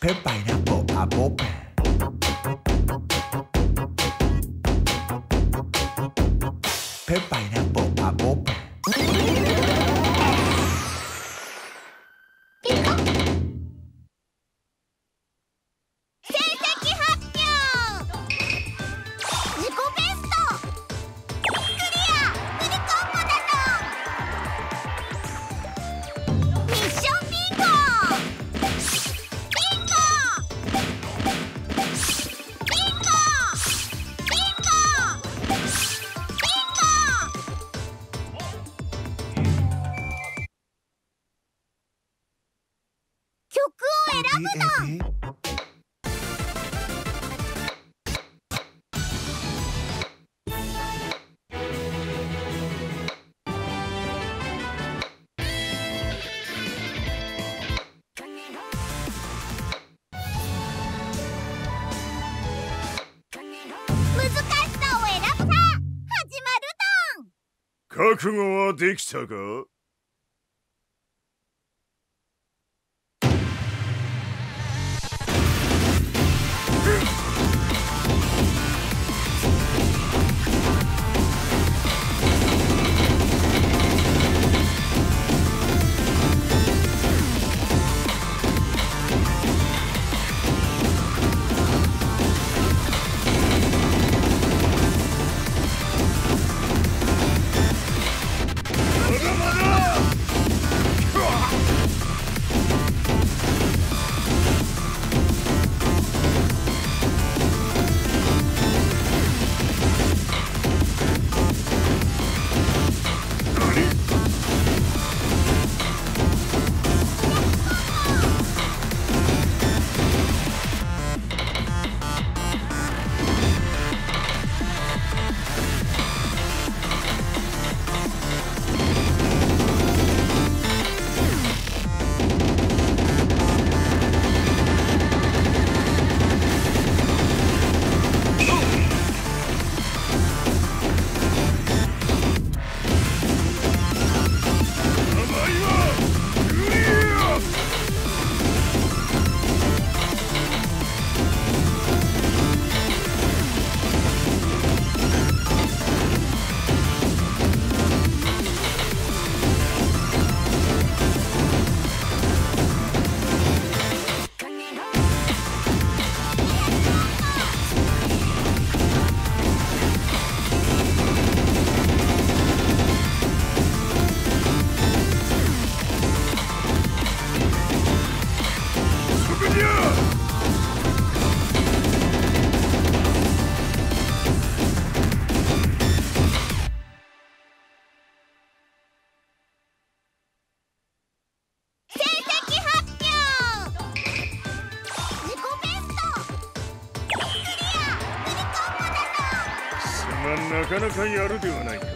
Pep 覚悟はできたか？やるではないか。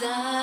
die.